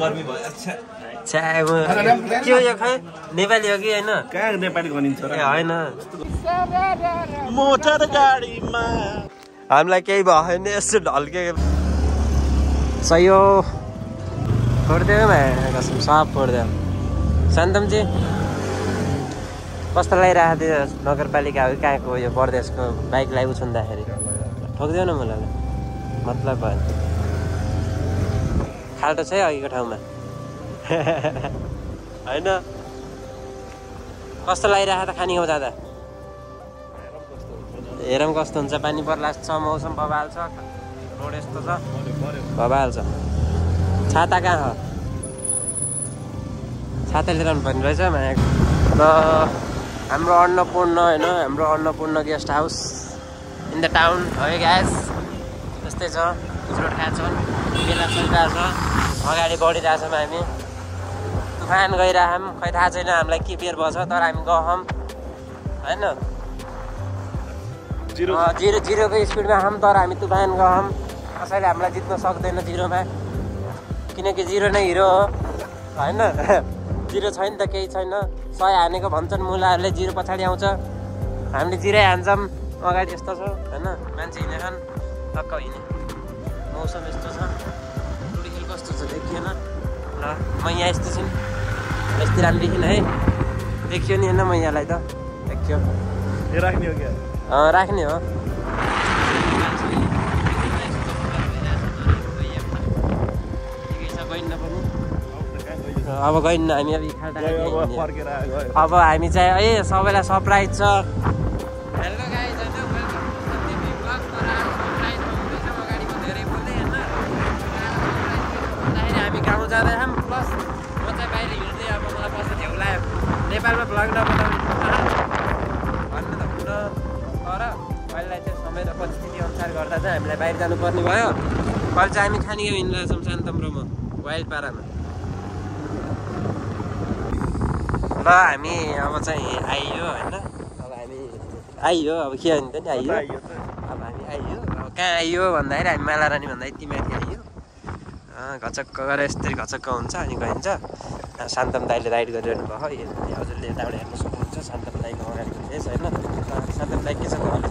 गर्मी भयो। के हो यो खै? नेपाली हो कि होइन? कहाँ नेपाली गनिन्छ ए होइन। मोटर गाडीमा। हामीलाई केही भयो भने यसो ढल्के। सही हो। फोडिदियो म कसम सब फोडिदियो। शान्तमजी कस्तो लागिरहेको थियो नगरपालिका हो कि कहाँको हो यो परदेशको बाइकलाई उछुन्दाखेरि ठोकिदियो न मलाई। मतलब भयो। खाल्टो छ है अघिको ठाउँमा। होइन? कस्तो लागिरहेको त खानी हो जाँदा? हेरौँ कस्तो हुन्छ। पानी पर्ला छ मौसम बबाल छ। रोड यस्तो छ। बबाल छ। छाता कहाँ हो छाता लिएर आउनु पर्ने रहेछ मायाको। र हाम्रो अन्नपूर्ण होइन? हाम्रो Annapurna guest house in the town. है ग्यास त्यस्तै छ। रोड खाएको छ बेला चलिरहेको छ। अगाडि बढिरहेछौँ हामी। तुफान गइरहेछौँ। खै थाहा छैन हामीलाई के बेर भएछ तर हामी गहौँ होइन? जिरो। जिरो जिरोको स्पिडमा हम तर हामी तुफान गहौँ कसैले हामीलाई जित्न सक्दैन जिरोमा। किनकि जिरो नै हिरो हो होइन? जिरो छैन त केही छैन। सय हानेको भन्छन् मुलाहरूले जिरो पछाडि आउँछ। हामीले जिरै हान्छौँ। अगाडि यस्तो छ होइन? मान्छे हिँडेछन् टक्क हिँडे। मौसम यस्तो छ। देखिएन ल म यहाँ यस्तो छु यस्तो राम्रो देखिनँ है। देखियो नि होइन म यहाँलाई त। देखियो। राख्ने हो क्या? राख्ने हो। अब गइन्न हामी अब अब हामी चाहिँ ए सबैलाई सरप्राइज छ। नेपालमा ब्लग नबनाउने। भन्नु त हुन तर अहिलेलाई चाहिँ समय र परिस्थिति अनुसार गर्दा चाहिँ हामीलाई बाहिर जानुपर्ने भयो। अहिले चाहिँ हामी खानियो हिँडिरहेछौँ शान्तम र म वाइल्ड पारामा। ल हामी अब चाहिँ आइयो होइन। अब हामी आइयो अब के भन्छ नि आइयो? आइयो त। अब हामी आइयो। अब कहाँ आइयो भन्दाखेरि हामी मालारानी भन्दा यति माथि आइयो। घचक्क गरेर यस्तरी घचक्क हुन्छ अनि गइन्छ। शान्तम दाईले राइड गरिरहनु भयो हजुरले यताबाट हेर्नु सक्नुहुन्छ शान्तम दाईको अगाडिको फेस होइन? शान्तम दाई के छ घरले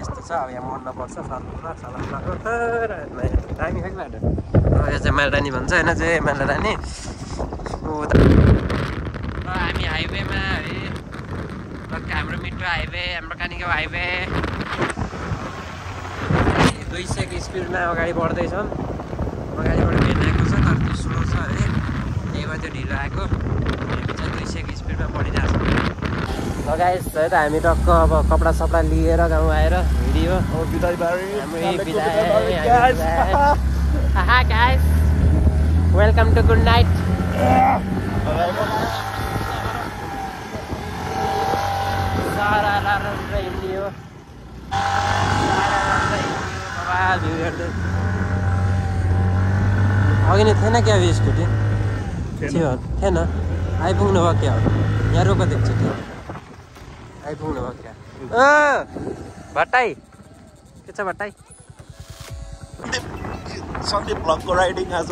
यस्तो छ अब यहाँ मर्न पर्छ यो चाहिँ मालरानी भन्छ होइन? चाहिँ मालरानी। ऊ त ल हामी हाइवेमा है। हाम्रो मिठो हाइवे हाम्रो कानिको हाइवे। दुई सयको स्पिडमा अगाडि बढ्दैछौँ अगाडिबाट भेन आएको छ तर त्यो स्लो छ अरे त्यो ढिलो आएको। दुई सयको स्पिडमा बढिरहेको छ। लगाइस है त हामी टक्क अब कपडा सपडा लिएर गाउँ आएर हिँडियो। अब वेलकम टु गुड नाइट हिँडियो अघि नै थिएन क्या यो स्कुटी? थियो थिएन आइपुग्नु भयो क्या यहाँ रोक देख्छु त्यो आइपुग्नु भयो क्या अँ, भट्टाई के छ भट्टाई सन्दीप ब्लगको राइडिङ आज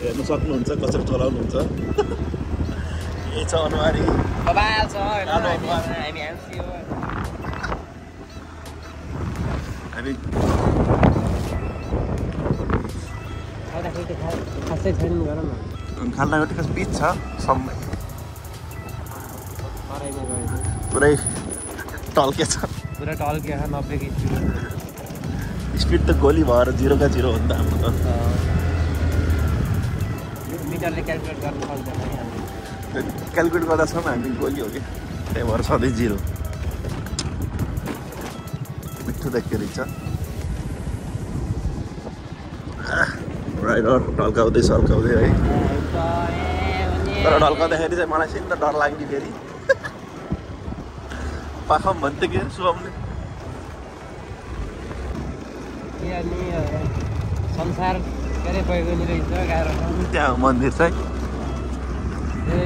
हेर्नु सक्नुहुन्छ कसरी चलाउनुहुन्छ यही छ अनुहारी बबाल छ होइन आलो, हामी खासै छैन। गर न खाल्डाको टिकस बिच छ सबै पुरै टल्के छ। पुरा टल्कियो छ नब्बेको स्पिड स्पिड त गोली भएर जिरोका जिरो हो नि त हाम्रो त मिटरले क्यालकुलेट गर्नु सक्दैन है हामीले क्यालकुलेट गर्दासम्म हामी गोली हो कि? त्यही भएर सधैँ जिरो। मिठो देखियो रहेछ। राइडर ढल्काउँदै सर्काउँदै है तर ढल्काउँदाखेरि चाहिँ मलाई सिधै डर लाग्ने फेरि पाखम भन्थ्यो कि अनि संसार त्यहाँ मन्दिर चाहिँ ए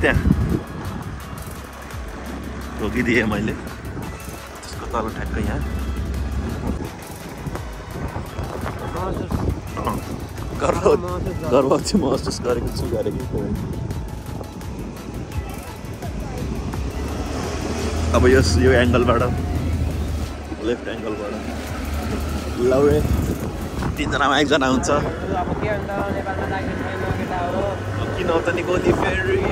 त्यहाँ रोकिदिएँ मैले त्यसको तल ठ्याक्कै यहाँ महसुस गर्व गर्व चाहिँ महसुस गरेको छु गरेको। अब यस यो एङ्गलबाट लेफ्ट एङ्गलबाट लौरे तिनजनामा एकजना हुन्छ किन हो त नि गोली फेरि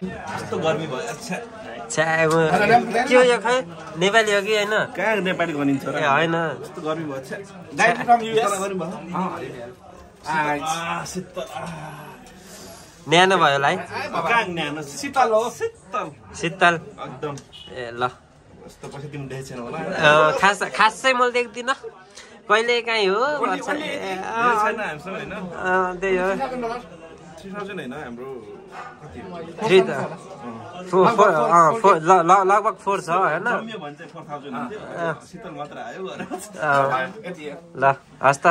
कस्तो गर्मी भयो। अच्छा। छ्या म के हो यो खै? नेपाली हो कि होइन? कहाँ नेपाली गनिन्छ ए होइन। कस्तो गर्मी भयो। न्यानो भयो होला है। शीतल हो। शीतल शीतल एकदम। ए ल। खास खास चाहिँ मैले देख्दिनँ। कहिले काहीँ हो? त्यही हो। थ्री थाउजन्ड होइन हाम्रो कति हो? थ्री त लगभग फोर छ होइन? ल हस् त।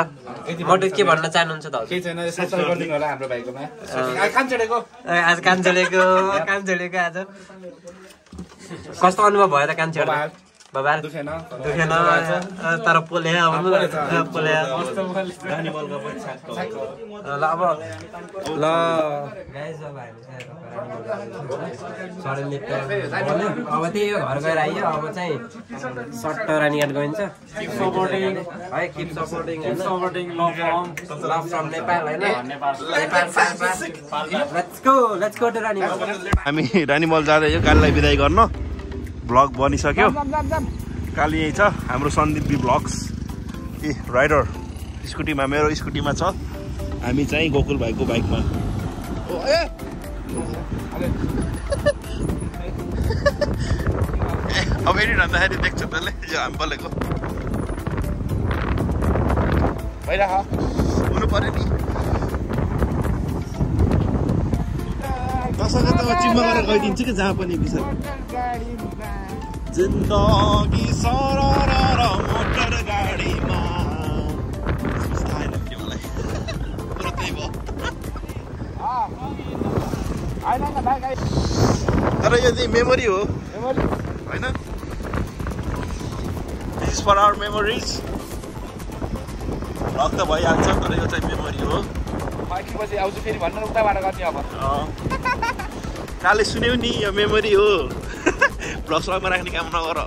मोटु के भन्न चाहनुहुन्छ ए, आज कान चलेको कान चलेको आज। कस्तो अनुभव भयो त कान बबाल दुखेन। दुखेन तर पोले अब ल अब ल गाइस अब। हामी चाहिँ सडनली प्लान बन्यो। अब त्यही हो घर गएर आइयो। अब चाहिँ सट्ट रानीघाट गइन्छ है keep supporting supporting love from Nepal होइन? Nepal let's go let's go to Ranighat हामी रानीमल जाँदैयो कालीलाई बिदाई गर्न। भ्लग बनिसक्यो। काली यहीँ छ हाम्रो Sandeep B vlogs a rider स्कुटीमा मेरो स्कुटीमा छ। हामी चाहिँ गोकुल भाइको बाइकमा। अब भन्दाखेरि देख्छ तैँले यो हामी बोलेको भइरह हुनु पर्यो नि। कसैको त चिम्मा गरेर गइदिन्छु कि जहाँ पनि बिचरा जिन्दगी सरर मोटर गाडीमा आएन के मलाई पुरा त्यही भयो तर यो चाहिँ मेमोरी हो। होइन this for our memories vlog त भइहाल्छ तर यो चाहिँ मेमोरी हो। पछि आउँछु फेरि भन्नु उताबाट गर्ने अब। काले सुन्यौ नि यो मेमोरी हो। भ्लग सगमा राख्ने काम नगर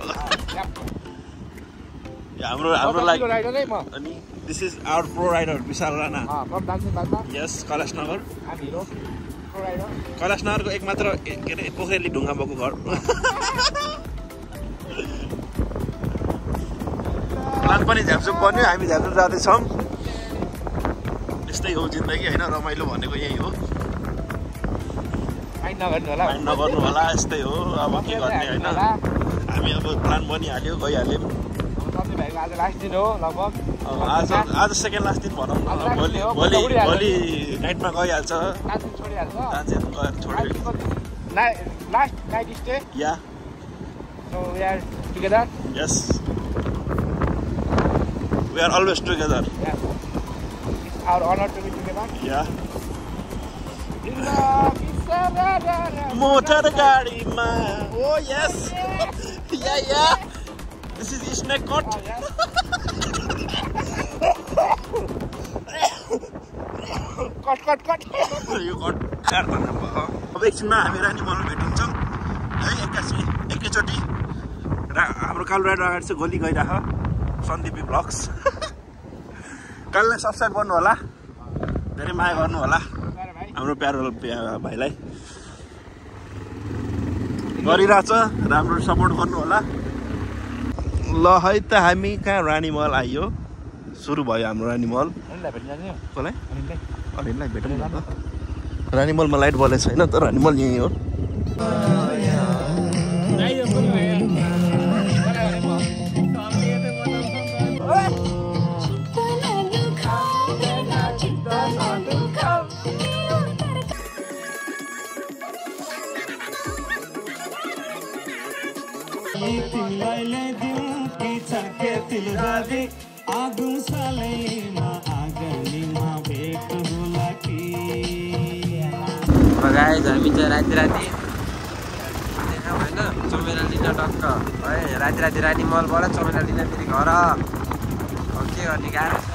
यो हाम्रो हाम्रो लागि अनि this is our pro rider Vishal Rana yes hero pro rider कैलाशनगरको एकमात्र के अरे पोखरेली ढुङ्गा भएको घर प्लान पनि झ्यापझुप बन्यो हामी झ्यापझुप जाँदैछौँ यस्तै हो जिन्दगी होइन रमाइलो भनेको यही हो माइन्ड नगर्नु होला माइन्ड नगर्नु होला यस्तै हो अब के गर्ने होइन? हामी अब प्लान बनिहाल्यो गइहाल्यौँ भाइको आज लास्ट दिन हो लगभग। अब आज आज सेकेन्ड लास्ट दिन भनौँ न भोलि भोलि भोलि नाइटमा गइहाल्छ। दार्जिलिङ छोडिहाल्छ? दार्जिलिङ गएर छोड्यो last night stay yeah. So we are together yes we are always together our honour to be together yeah motor गाडीमा ओ yes yeah yeah this is snake cut cut cut cut यो कट कारखाना भयो अब एकछिनमा हामी रानी मल भेटिन्छौँ है एक्कासी एकैचोटि रा हाम्रो कालो राइडर अगाडि चाहिँ गोली गइरह सन्दीपी ब्लग्स काललाई सब्सक्राइब गर्नु होला धेरै माया गर्नु होला हाम्रो प्यारो प्या- भाइलाई। गरिरहेछ राम्रो सपोर्ट गर्नु होला ल है त हामी कहाँ रानी महल आइयो? सुरु भयो हाम्रो रानी महल। अनिललाई कसलाई? भेटौँ न त। रानीमलमा लाइट बलेको छैन त रानीमल यहीँ हो। गाइज हामी चाहिँ राति राति देखाऊँ होइन चमेरा लिन टक्क है राति राति रानी मलबाट चमेरा लिन फेरि घर। के गर्ने गाह्रो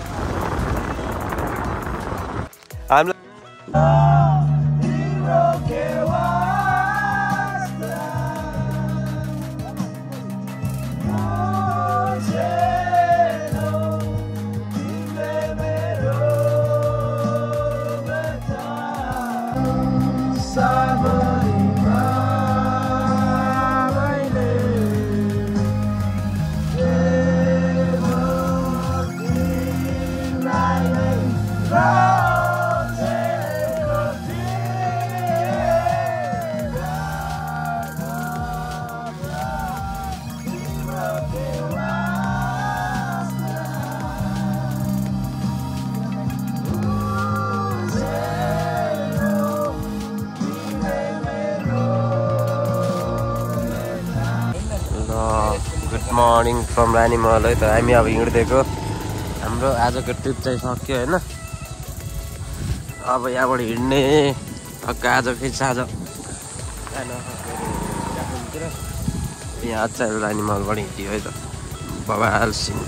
मर्निङ फ्रम रानीमहल है त हामी अब हिँड्दिएको हाम्रो आजको ट्रिप चाहिँ सक्यो होइन? अब यहाँबाट हिँड्ने टक्क आज फेरि साँझ। यहाँ चाहिँ रानीमहलबाट हिँड्यो है त। बबाल सिन